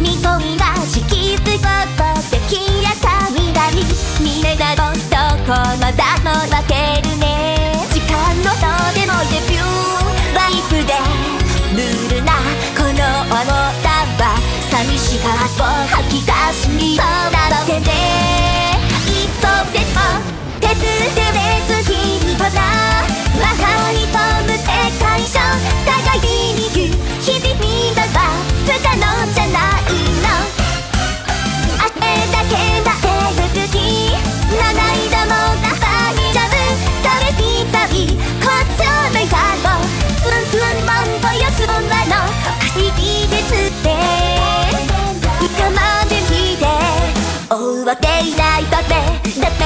はきつことできやた未来見れたごとこのだも負けるね時間のとでもデビューワイプでルるなこの思った寂しかを吐き出しに追うわけいないわだって